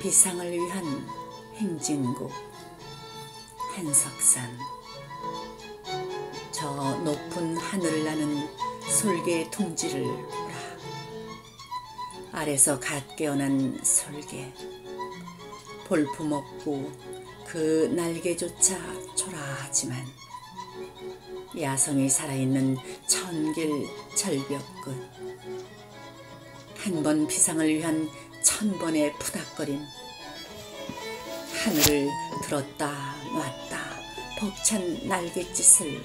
비상을 위한 행진곡 한석산. 저 높은 하늘을 나는 솔개 둥지를 보라. 아래서 갓 깨어난 솔개 볼품없고 그 날개조차 초라하지만 야성이 살아있는 천길 절벽 끝. 한 번 비상을 위한 천 번의 푸닥거림. 하늘을 들었다 놨다 벅찬 날갯짓을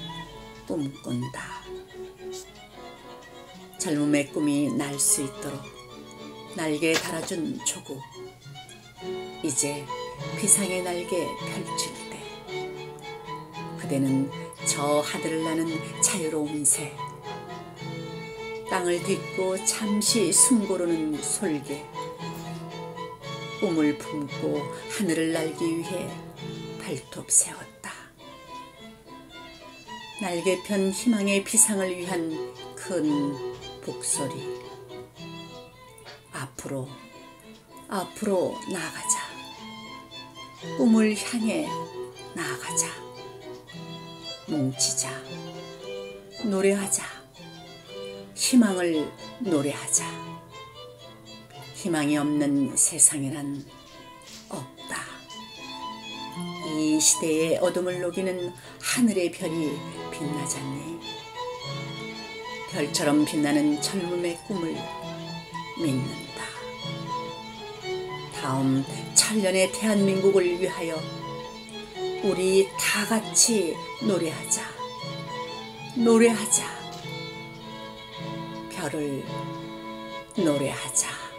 꿈꾼다. 젊음의 꿈이 날 수 있도록 날개 달아준 조국. 이제 비상의 날개 펼칠 때. 그대는 저 하늘을 나는 자유로운 새. 땅을 딛고 잠시 숨고르는 솔개 꿈을 품고 하늘을 날기 위해 발톱 세웠다. 날개 편 희망의 비상을 위한 큰 북소리. 앞으로, 앞으로 나아가자. 꿈을 향해 나아가자. 뭉치자. 노래하자. 희망을 노래하자. 희망이 없는 세상에는 없다. 이 시대의 어둠을 녹이는 하늘의 별이 빛나잖니. 별처럼 빛나는 젊음의 꿈을 믿는다. 다음 천년의 대한민국을 위하여 우리 다 같이 노래하자. 노래하자. 별을 노래하자.